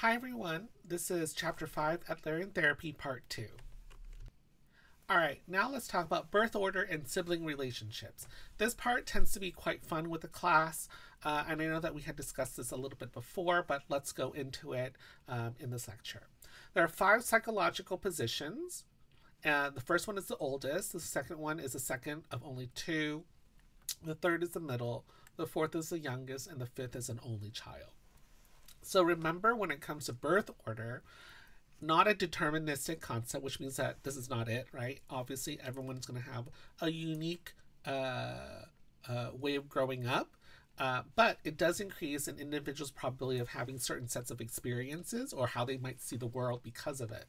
Hi everyone, this is Chapter 5 Adlerian Therapy Part 2. Alright, now let's talk about birth order and sibling relationships. This part tends to be quite fun with the class, uh, and I know that we had discussed this a little bit before, but let's go into it um, in this lecture. There are five psychological positions. and the first one is the oldest, the second one is the second of only two, the third is the middle, the fourth is the youngest, and the fifth is an only child. So remember when it comes to birth order, not a deterministic concept, which means that this is not it, right? Obviously, everyone's going to have a unique uh, uh, way of growing up, uh, but it does increase an individual's probability of having certain sets of experiences or how they might see the world because of it.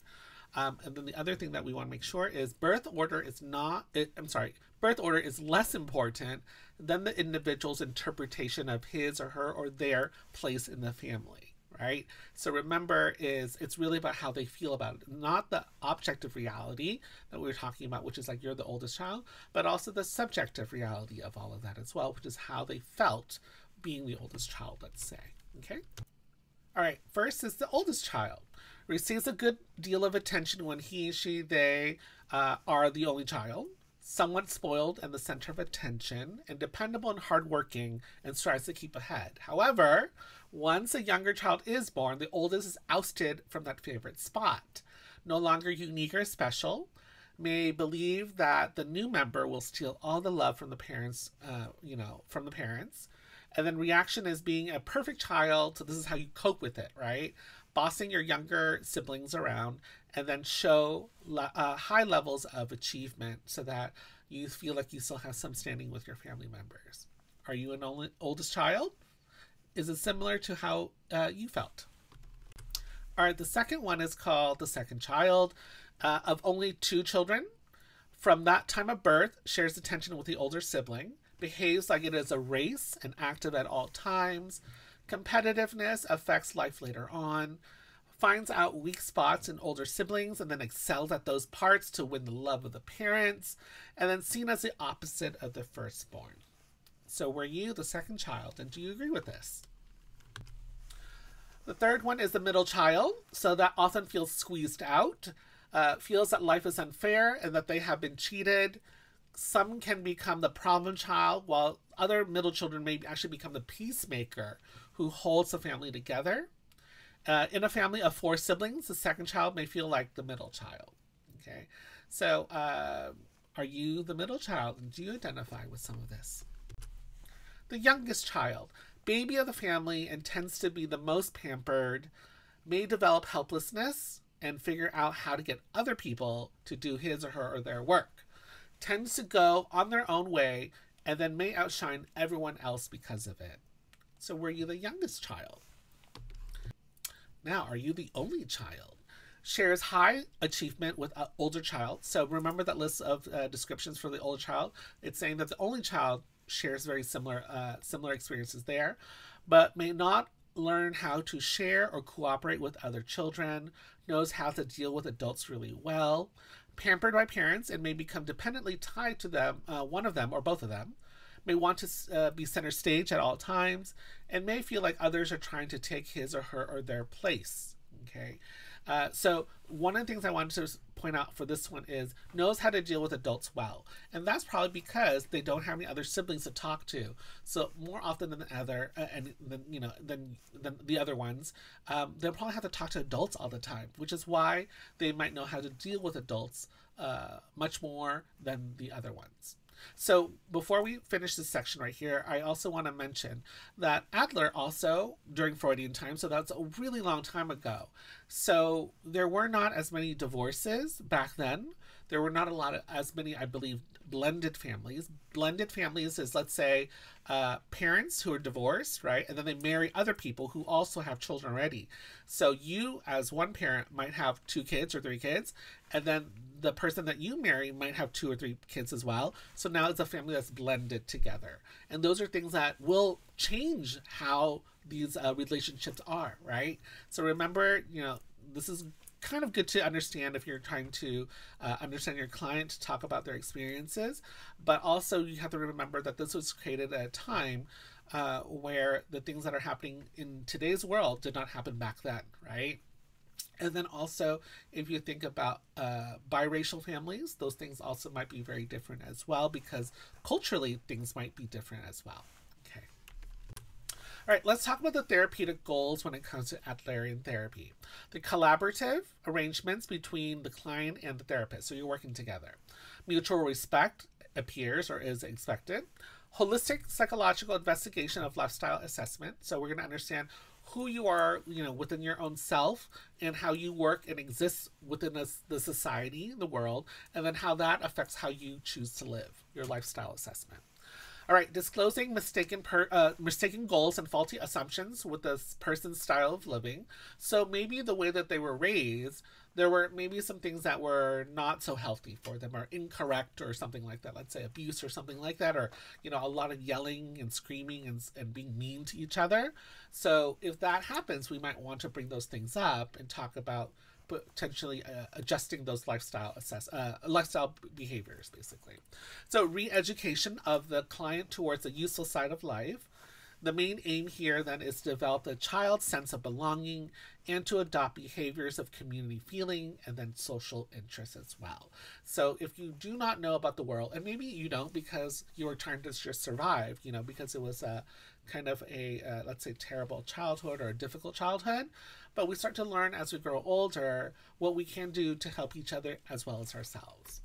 Um, and then the other thing that we want to make sure is birth order is not, it, I'm sorry, birth order is less important than the individual's interpretation of his or her or their place in the family right? So remember is it's really about how they feel about it, not the objective reality that we were talking about, which is like you're the oldest child, but also the subjective reality of all of that as well, which is how they felt being the oldest child, let's say. Okay? All right, first is the oldest child receives a good deal of attention when he, she, they uh, are the only child, somewhat spoiled and the center of attention, and dependable and hardworking, and strives to keep ahead. However, once a younger child is born, the oldest is ousted from that favorite spot. No longer unique or special, may believe that the new member will steal all the love from the parents, uh, you know, from the parents. And then reaction is being a perfect child. So this is how you cope with it, right? Bossing your younger siblings around and then show uh, high levels of achievement so that you feel like you still have some standing with your family members. Are you an only, oldest child? Is it similar to how uh, you felt? All right, the second one is called The Second Child uh, of only two children. From that time of birth, shares attention with the older sibling, behaves like it is a race and active at all times. Competitiveness affects life later on. Finds out weak spots in older siblings and then excels at those parts to win the love of the parents, and then seen as the opposite of the firstborn. So were you the second child, and do you agree with this? The third one is the middle child, so that often feels squeezed out, uh, feels that life is unfair and that they have been cheated. Some can become the problem child, while other middle children may actually become the peacemaker who holds the family together. Uh, in a family of four siblings, the second child may feel like the middle child. Okay, so uh, are you the middle child, do you identify with some of this? the youngest child, baby of the family, and tends to be the most pampered, may develop helplessness and figure out how to get other people to do his or her or their work. Tends to go on their own way and then may outshine everyone else because of it. So, were you the youngest child? Now, are you the only child? Shares high achievement with an older child. So, remember that list of uh, descriptions for the older child? It's saying that the only child shares very similar uh, similar experiences there, but may not learn how to share or cooperate with other children, knows how to deal with adults really well, pampered by parents, and may become dependently tied to them, uh, one of them or both of them, may want to uh, be center stage at all times, and may feel like others are trying to take his or her or their place. Okay, uh, so one of the things I wanted to point out for this one is knows how to deal with adults well, and that's probably because they don't have any other siblings to talk to. So more often than the other, uh, and then you know than than the other ones, um, they'll probably have to talk to adults all the time, which is why they might know how to deal with adults uh, much more than the other ones. So before we finish this section right here, I also want to mention that Adler also, during Freudian time, so that's a really long time ago, so there were not as many divorces back then. There were not a lot of, as many, I believe, blended families. Blended families is, let's say, uh, parents who are divorced, right? And then they marry other people who also have children already. So you, as one parent, might have two kids or three kids, and then the person that you marry might have two or three kids as well. So now it's a family that's blended together. And those are things that will change how these uh, relationships are, right? So remember, you know, this is kind of good to understand if you're trying to uh, understand your client, to talk about their experiences. But also, you have to remember that this was created at a time uh, where the things that are happening in today's world did not happen back then, right? And then also, if you think about uh, biracial families, those things also might be very different as well because culturally things might be different as well. All right, let's talk about the therapeutic goals when it comes to Adlerian therapy. The collaborative arrangements between the client and the therapist, so you're working together. Mutual respect appears or is expected. Holistic psychological investigation of lifestyle assessment, so we're going to understand who you are, you know, within your own self and how you work and exist within the society, the world, and then how that affects how you choose to live, your lifestyle assessment. All right, disclosing mistaken per, uh, mistaken goals and faulty assumptions with this person's style of living. So maybe the way that they were raised, there were maybe some things that were not so healthy for them or incorrect or something like that. Let's say abuse or something like that, or you know, a lot of yelling and screaming and, and being mean to each other. So if that happens, we might want to bring those things up and talk about potentially uh, adjusting those lifestyle assess uh, lifestyle behaviors basically so re-education of the client towards the useful side of life the main aim here then is to develop the child's sense of belonging and to adopt behaviors of community feeling and then social interest as well. So if you do not know about the world, and maybe you don't because you were trying to just survive, you know, because it was a kind of a, uh, let's say, terrible childhood or a difficult childhood, but we start to learn as we grow older what we can do to help each other as well as ourselves.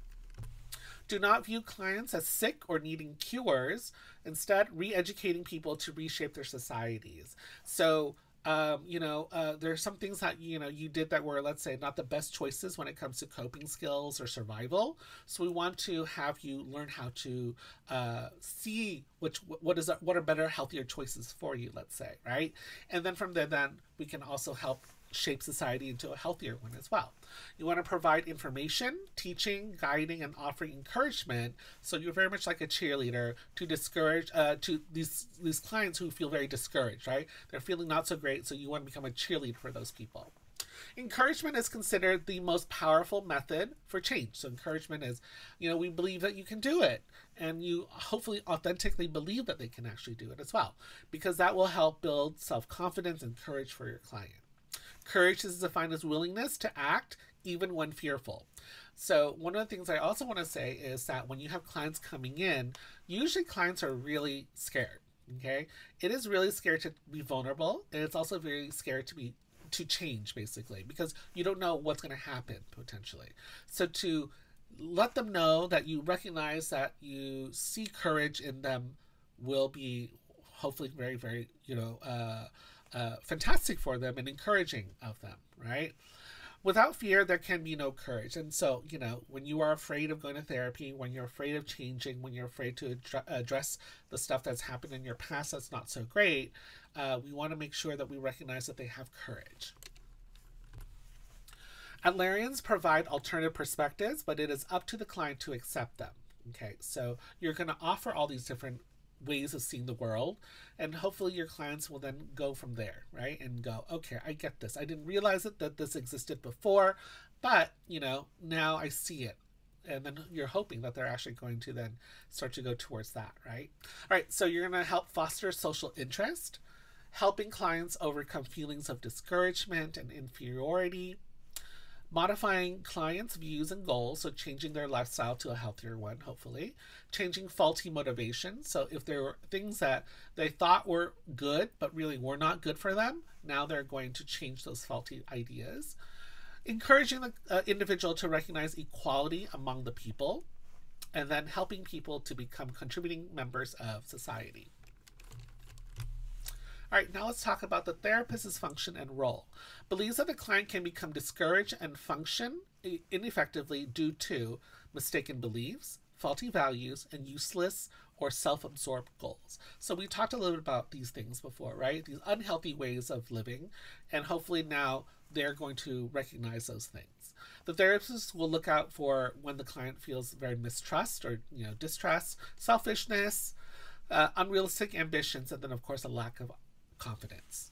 Do not view clients as sick or needing cures, instead, re educating people to reshape their societies. So, um, you know, uh, there are some things that you know you did that were, let's say, not the best choices when it comes to coping skills or survival. So we want to have you learn how to uh, see which what is what are better, healthier choices for you. Let's say, right, and then from there, then we can also help shape society into a healthier one as well. You want to provide information, teaching, guiding, and offering encouragement. So you're very much like a cheerleader to discourage uh, to these these clients who feel very discouraged, right? They're feeling not so great, so you want to become a cheerleader for those people. Encouragement is considered the most powerful method for change. So encouragement is, you know, we believe that you can do it, and you hopefully authentically believe that they can actually do it as well, because that will help build self confidence and courage for your client. Courage is defined as willingness to act even when fearful. So, one of the things I also want to say is that when you have clients coming in, usually clients are really scared. Okay. It is really scared to be vulnerable, and it's also very scared to be to change basically because you don't know what's going to happen potentially. So to let them know that you recognize that you see courage in them will be hopefully very very you know uh, uh, fantastic for them and encouraging of them, right? Without fear, there can be no courage. And so, you know, when you are afraid of going to therapy, when you're afraid of changing, when you're afraid to address the stuff that's happened in your past that's not so great, uh, we want to make sure that we recognize that they have courage. Adlerians provide alternative perspectives, but it is up to the client to accept them. Okay, so you're going to offer all these different ways of seeing the world and hopefully your clients will then go from there right? And go okay i get this. I didn't realize it that this existed before but you know now i see it. And then you're hoping that they're actually going to then start to go towards that right? All right so you're going to help foster social interest helping clients overcome feelings of discouragement and inferiority modifying clients' views and goals, so changing their lifestyle to a healthier one, hopefully, changing faulty motivation. So if there were things that they thought were good but really were not good for them, now they're going to change those faulty ideas. Encouraging the uh, individual to recognize equality among the people, and then helping people to become contributing members of society. All right, now let's talk about the therapist's function and role. Believes that the client can become discouraged and function ineffectively due to mistaken beliefs, faulty values, and useless or self absorbed goals. So, we talked a little bit about these things before, right? These unhealthy ways of living, and hopefully now they're going to recognize those things. The therapist will look out for when the client feels very mistrust or you know distrust, selfishness, uh, unrealistic ambitions, and then of course a lack of confidence.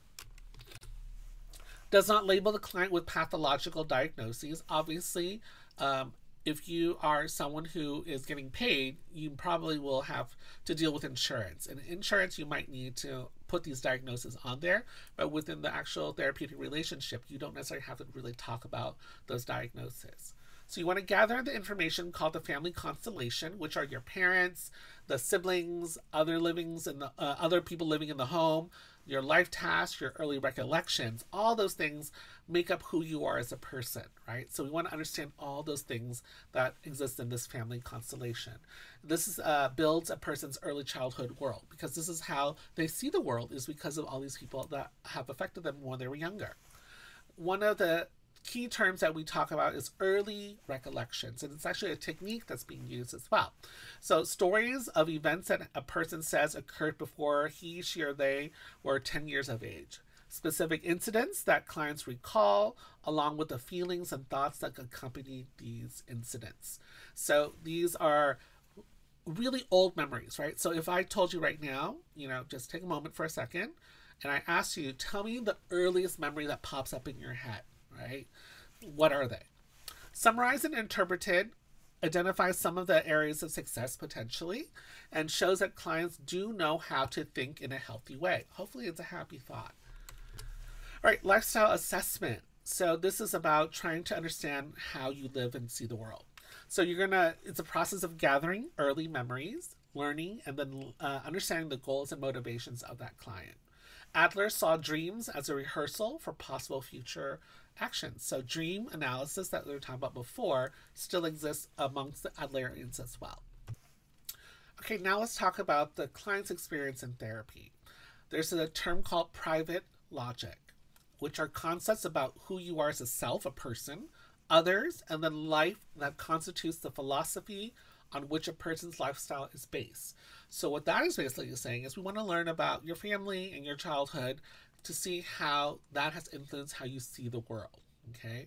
Does not label the client with pathological diagnoses. Obviously, um, if you are someone who is getting paid, you probably will have to deal with insurance. And insurance, you might need to put these diagnoses on there, but within the actual therapeutic relationship, you don't necessarily have to really talk about those diagnoses. So you want to gather the information called the family constellation, which are your parents, the siblings, other livings, and the uh, other people living in the home, your life tasks, your early recollections. All those things make up who you are as a person, right? So we want to understand all those things that exist in this family constellation. This is uh, builds a person's early childhood world because this is how they see the world is because of all these people that have affected them when they were younger. One of the key terms that we talk about is early recollections, and it's actually a technique that's being used as well. So, stories of events that a person says occurred before he, she, or they were 10 years of age. Specific incidents that clients recall, along with the feelings and thoughts that accompany these incidents. So, these are really old memories, right? So, if I told you right now, you know, just take a moment for a second and I ask you, tell me the earliest memory that pops up in your head right? What are they? Summarized and interpreted identifies some of the areas of success potentially and shows that clients do know how to think in a healthy way. Hopefully, it's a happy thought. All right, lifestyle assessment. So, this is about trying to understand how you live and see the world. So, you're gonna, it's a process of gathering early memories, learning, and then uh, understanding the goals and motivations of that client. Adler saw dreams as a rehearsal for possible future actions. So dream analysis that we were talking about before still exists amongst the Adlerians as well. Okay, now let's talk about the client's experience in therapy. There's a term called private logic, which are concepts about who you are as a self, a person, others, and then life that constitutes the philosophy on which a person's lifestyle is based. So, what that is basically saying is we want to learn about your family and your childhood to see how that has influenced how you see the world. Okay.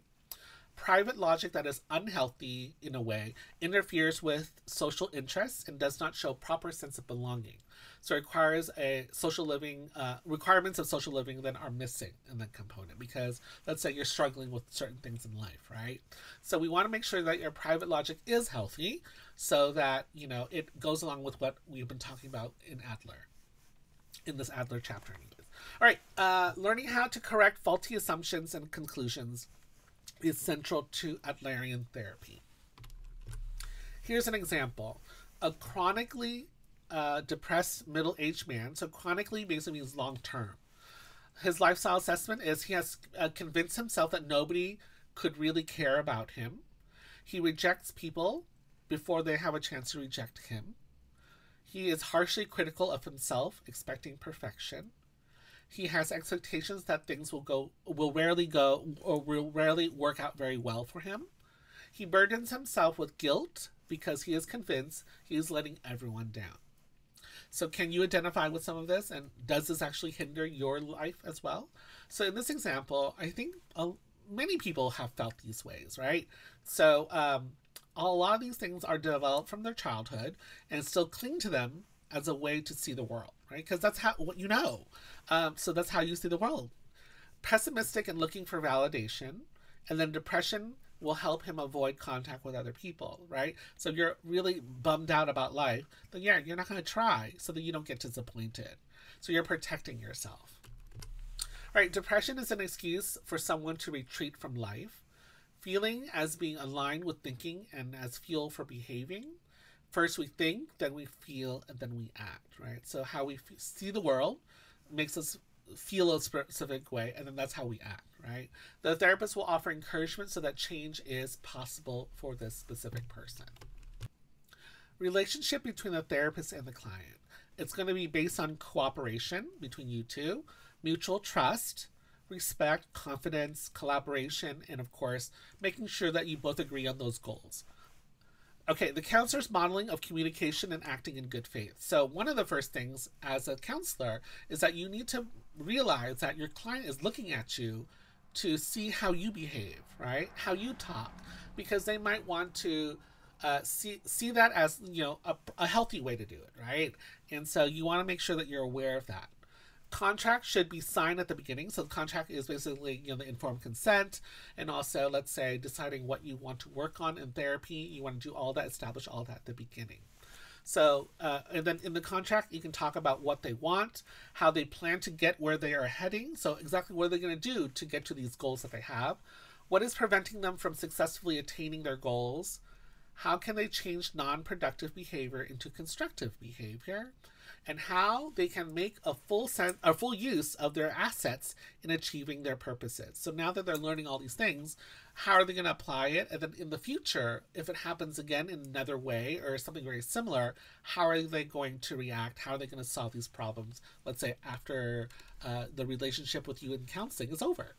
Private logic that is unhealthy in a way interferes with social interests and does not show proper sense of belonging. So it requires a social living uh, requirements of social living that are missing in that component because let's say you're struggling with certain things in life, right? So we want to make sure that your private logic is healthy so that you know it goes along with what we've been talking about in Adler in this Adler chapter. All right, uh, learning how to correct faulty assumptions and conclusions is central to Adlerian therapy. Here's an example. A chronically uh, depressed middle aged man, so chronically basically means long term. His lifestyle assessment is he has uh, convinced himself that nobody could really care about him. He rejects people before they have a chance to reject him. He is harshly critical of himself, expecting perfection. He has expectations that things will go will rarely go or will rarely work out very well for him. He burdens himself with guilt because he is convinced he is letting everyone down. So, can you identify with some of this? And does this actually hinder your life as well? So, in this example, I think uh, many people have felt these ways, right? So, um, a lot of these things are developed from their childhood and still cling to them as a way to see the world, right? Because that's how what you know. Um, so that's how you see the world. Pessimistic and looking for validation, and then depression will help him avoid contact with other people, right? So you're really bummed out about life, then yeah, you're not going to try so that you don't get disappointed. So you're protecting yourself. All right, depression is an excuse for someone to retreat from life. Feeling as being aligned with thinking and as fuel for behaving first we think, then we feel, and then we act, right? So how we f- see the world makes us feel a specific way, and then that's how we act, right? The therapist will offer encouragement so that change is possible for this specific person. Relationship between the therapist and the client. It's going to be based on cooperation between you two, mutual trust, respect, confidence, collaboration, and of course, making sure that you both agree on those goals. Okay, the counselor's modeling of communication and acting in good faith. So, one of the first things as a counselor is that you need to realize that your client is looking at you to see how you behave, right? How you talk, because they might want to uh, see see that as you know a, a healthy way to do it, right? And so you want to make sure that you're aware of that. Contract should be signed at the beginning. So the contract is basically you know the informed consent, and also let's say deciding what you want to work on in therapy. You want to do all that, establish all that at the beginning. So, uh, and then in the contract, you can talk about what they want, how they plan to get where they are heading. So, exactly what are they going to do to get to these goals that they have? What is preventing them from successfully attaining their goals? How can they change non productive behavior into constructive behavior? and how they can make a full sense a full use of their assets in achieving their purposes. So now that they're learning all these things, how are they going to apply it? And then in the future, if it happens again in another way or something very similar, how are they going to react? How are they going to solve these problems? Let's say after uh, the relationship with you in counseling is over.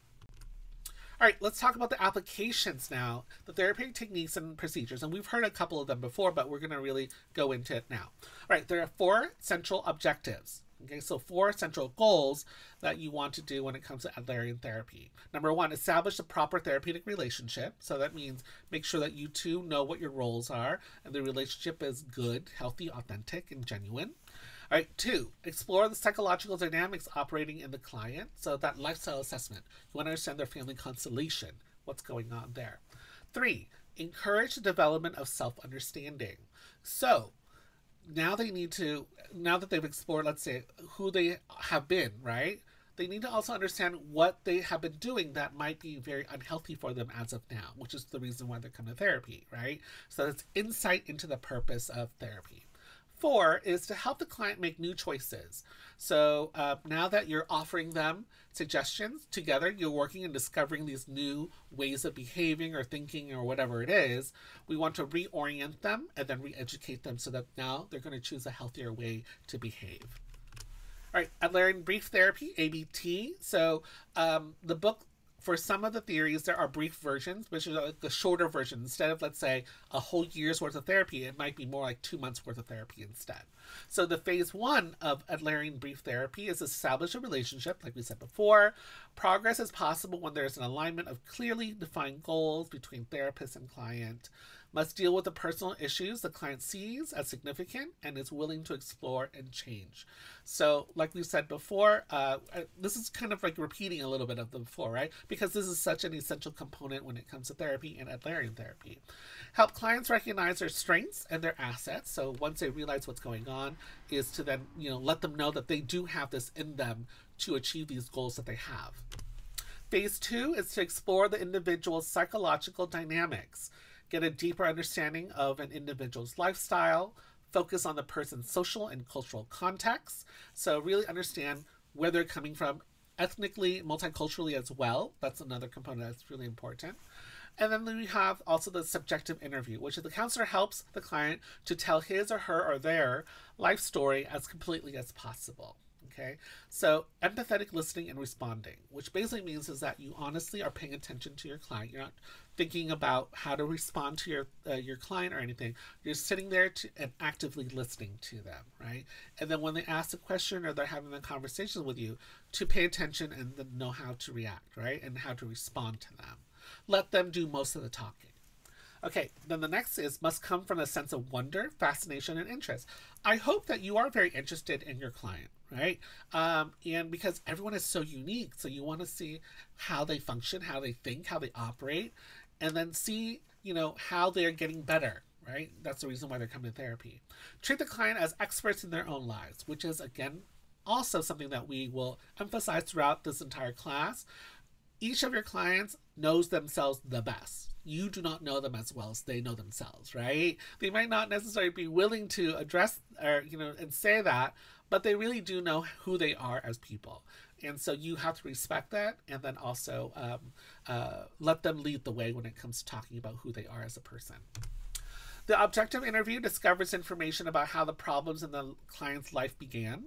All right, let's talk about the applications now, the therapeutic techniques and procedures. And we've heard a couple of them before, but we're going to really go into it now. All right, there are four central objectives. Okay, so four central goals that you want to do when it comes to Adlerian therapy. Number one, establish a proper therapeutic relationship. So that means make sure that you two know what your roles are and the relationship is good, healthy, authentic, and genuine. All right, two, explore the psychological dynamics operating in the client. So that lifestyle assessment. You want to understand their family constellation, what's going on there. Three, encourage the development of self understanding. So now they need to, now that they've explored, let's say, who they have been, right? They need to also understand what they have been doing that might be very unhealthy for them as of now, which is the reason why they're coming to therapy, right? So it's insight into the purpose of therapy. Four is to help the client make new choices. So uh, now that you're offering them suggestions together, you're working and discovering these new ways of behaving or thinking or whatever it is. We want to reorient them and then re educate them so that now they're going to choose a healthier way to behave. All right, Adlerian Brief Therapy, ABT. So um, the book for some of the theories, there are brief versions, which is like the shorter version. Instead of, let's say, a whole year's worth of therapy, it might be more like two months worth of therapy instead. So, the phase one of Adlerian brief therapy is establish a relationship, like we said before. Progress is possible when there's an alignment of clearly defined goals between therapist and client must deal with the personal issues the client sees as significant and is willing to explore and change. So, like we said before, uh, this is kind of like repeating a little bit of the before, right? Because this is such an essential component when it comes to therapy and Adlerian therapy. Help clients recognize their strengths and their assets. So, once they realize what's going on, is to then you know let them know that they do have this in them to achieve these goals that they have. Phase two is to explore the individual's psychological dynamics get a deeper understanding of an individual's lifestyle, focus on the person's social and cultural context. So, really understand where they're coming from ethnically, multiculturally as well. That's another component that's really important. And then we have also the subjective interview, which is the counselor helps the client to tell his or her or their life story as completely as possible. Okay, so empathetic listening and responding, which basically means is that you honestly are paying attention to your client. You're not thinking about how to respond to your uh, your client or anything. You're sitting there to, and actively listening to them, right? And then when they ask a question or they're having a conversation with you, to pay attention and then know how to react, right, and how to respond to them. Let them do most of the talking. Okay, then the next is must come from a sense of wonder, fascination, and interest. I hope that you are very interested in your client, right? Um, and because everyone is so unique, so you want to see how they function, how they think, how they operate, and then see, you know, how they're getting better, right? That's the reason why they're coming to therapy. Treat the client as experts in their own lives, which is, again, also something that we will emphasize throughout this entire class. Each of your clients knows themselves the best. You do not know them as well as they know themselves, right? They might not necessarily be willing to address or, you know, and say that, but they really do know who they are as people and so you have to respect that and then also um, uh, let them lead the way when it comes to talking about who they are as a person the objective interview discovers information about how the problems in the client's life began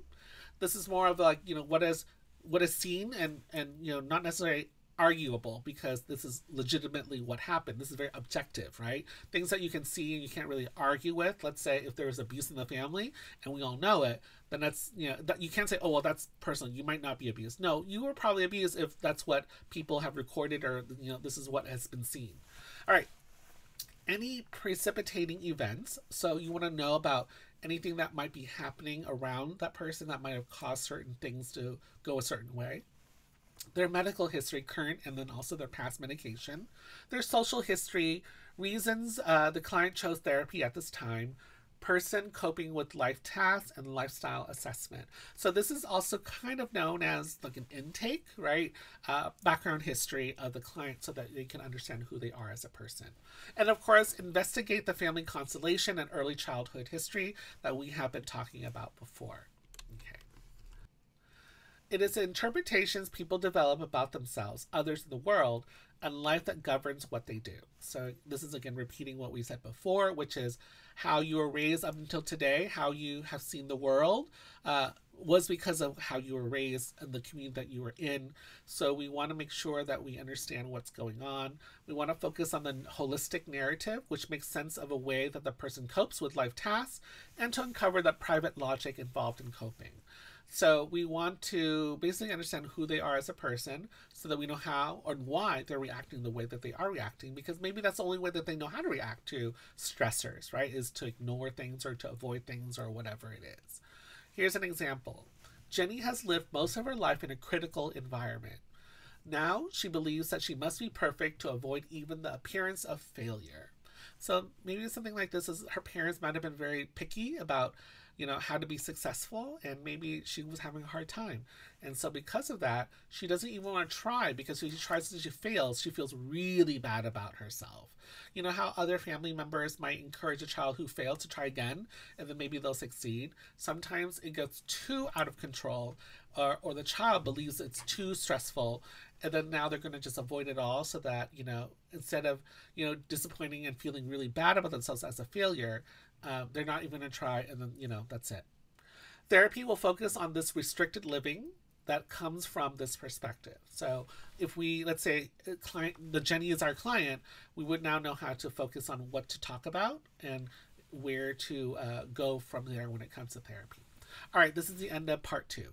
this is more of like you know what is what is seen and and you know not necessarily arguable because this is legitimately what happened. This is very objective, right? Things that you can see and you can't really argue with. Let's say if there was abuse in the family and we all know it, then that's you know that you can't say, oh well, that's personal. You might not be abused. No, you were probably abused if that's what people have recorded or you know this is what has been seen. All right. Any precipitating events. So you want to know about anything that might be happening around that person that might have caused certain things to go a certain way their medical history, current and then also their past medication, their social history, reasons uh, the client chose therapy at this time, person coping with life tasks, and lifestyle assessment. So, this is also kind of known as like an intake, right? Uh, background history of the client so that they can understand who they are as a person. And of course, investigate the family constellation and early childhood history that we have been talking about before. Okay. It is interpretations people develop about themselves, others in the world, and life that governs what they do. So, this is again repeating what we said before, which is how you were raised up until today, how you have seen the world, uh, was because of how you were raised and the community that you were in. So, we want to make sure that we understand what's going on. We want to focus on the holistic narrative, which makes sense of a way that the person copes with life tasks, and to uncover the private logic involved in coping. So we want to basically understand who they are as a person so that we know how or why they're reacting the way that they are reacting because maybe that's the only way that they know how to react to stressors, right? Is to ignore things or to avoid things or whatever it is. Here's an example. Jenny has lived most of her life in a critical environment. Now she believes that she must be perfect to avoid even the appearance of failure. So maybe something like this is her parents might have been very picky about you know, how to be successful, and maybe she was having a hard time. And so, because of that, she doesn't even want to try because if she tries and she fails, she feels really bad about herself. You know how other family members might encourage a child who failed to try again, and then maybe they'll succeed? Sometimes it gets too out of control, or, or the child believes it's too stressful, and then now they're going to just avoid it all so that, you know, instead of, you know, disappointing and feeling really bad about themselves as a failure, um, they're not even going to try, and then, you know, that's it. Therapy will focus on this restricted living that comes from this perspective. So if we, let's say, client, the Jenny is our client, we would now know how to focus on what to talk about and where to uh, go from there when it comes to therapy. All right, this is the end of part two.